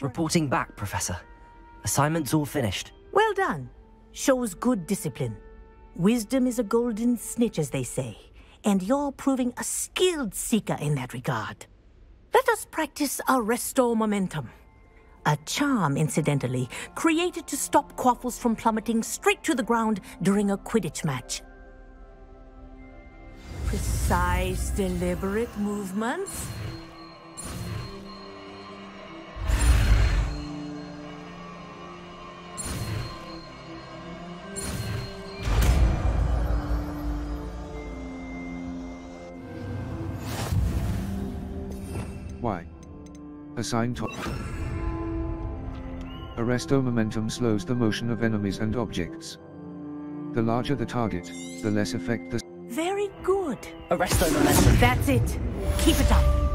Reporting back, Professor. Assignment's all finished. Well done. Shows good discipline. Wisdom is a golden snitch, as they say, and you're proving a skilled seeker in that regard. Let us practice Arresto Momentum. A charm, incidentally, created to stop Quaffles from plummeting straight to the ground during a Quidditch match. Precise, deliberate movements. Y. Assign top. Arresto momentum slows the motion of enemies and objects. The larger the target, the less effect the Very good. Arresto momentum. That's it. Keep it up.